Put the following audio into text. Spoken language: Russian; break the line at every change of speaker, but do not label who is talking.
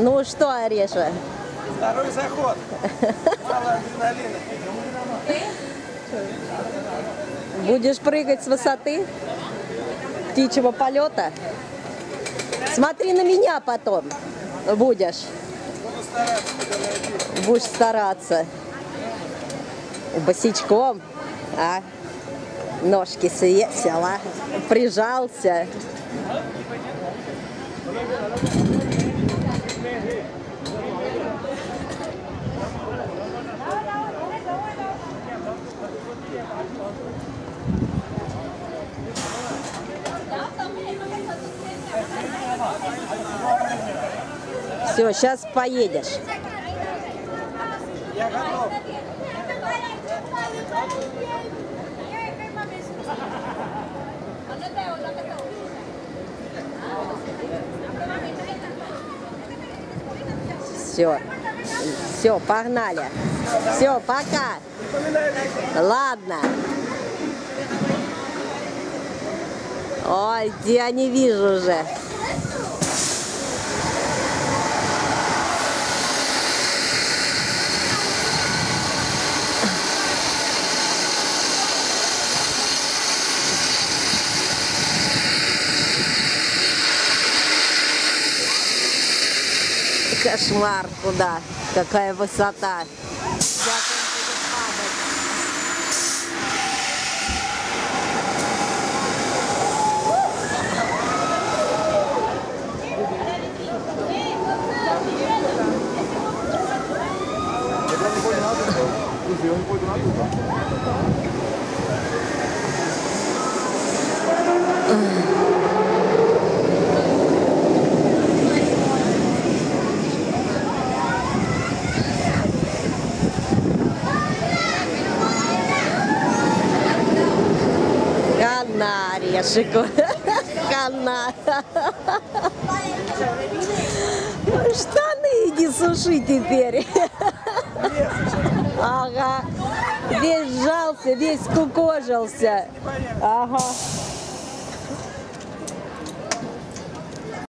Ну что, Ореша?
Второй заход. Мало адреналина.
Будешь прыгать с высоты птичьего полета? Смотри на меня потом будешь.
Буду стараться.
Будешь стараться. Босичком, а? Ножки свесила, прижался. Все, сейчас поедешь.
Я готов.
Все. Все, погнали. Все, пока. Ладно. Ой, я не вижу уже. Кошмар куда. Какая высота. Падать. Хана, орешику. Хана. Штаны иди суши теперь. Ага. Весь сжался, весь скукожился. Ага.